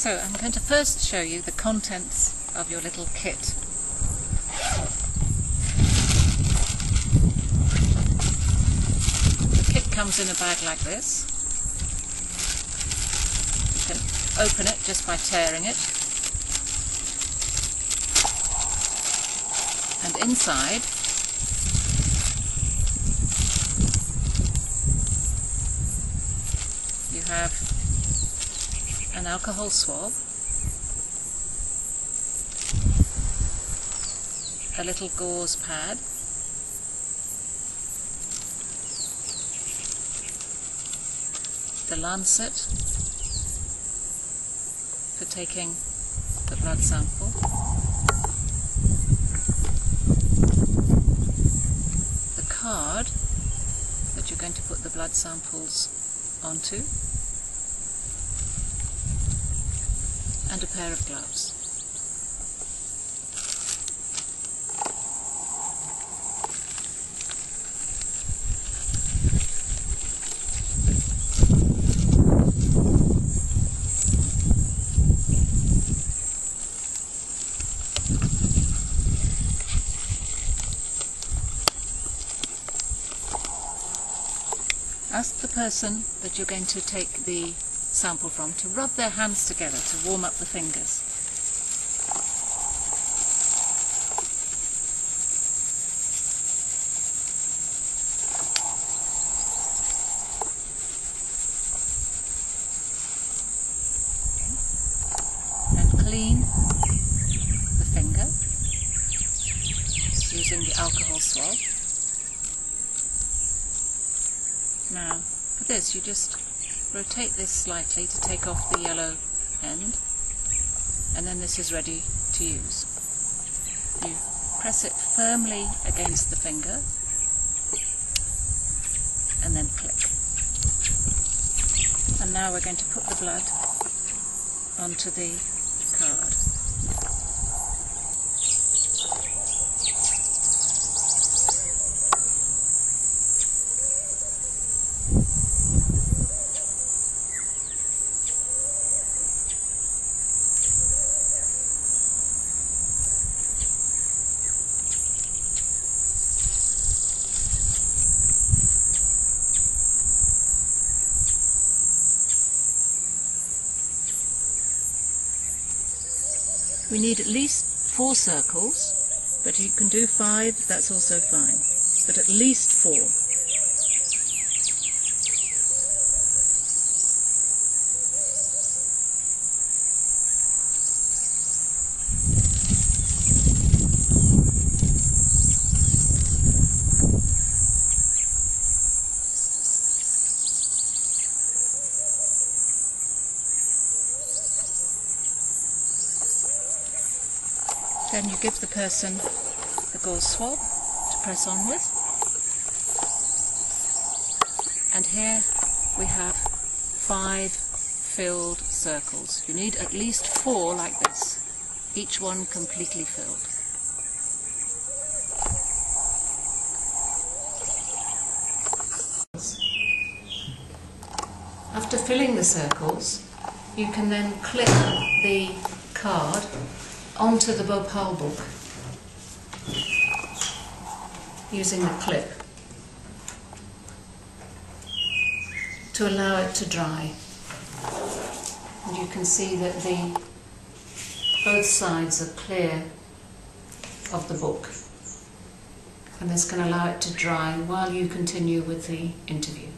So I'm going to first show you the contents of your little kit. The kit comes in a bag like this. You can open it just by tearing it. And inside you have an alcohol swab, a little gauze pad, the lancet for taking the blood sample, the card that you're going to put the blood samples onto, and a pair of gloves. Ask the person that you're going to take the sample from to rub their hands together to warm up the fingers. And clean the finger using the alcohol swab. Now, for this you just rotate this slightly to take off the yellow end and then this is ready to use. You press it firmly against the finger and then click. And now we're going to put the blood onto the card. We need at least four circles, but you can do five, that's also fine. But at least four. Then you give the person the gauze swab to press on with. And here we have five filled circles. You need at least four like this, each one completely filled. After filling the circles, you can then clip the card onto the Bob Bhopal book using a clip to allow it to dry. And you can see that the both sides are clear of the book. And this can allow it to dry while you continue with the interview.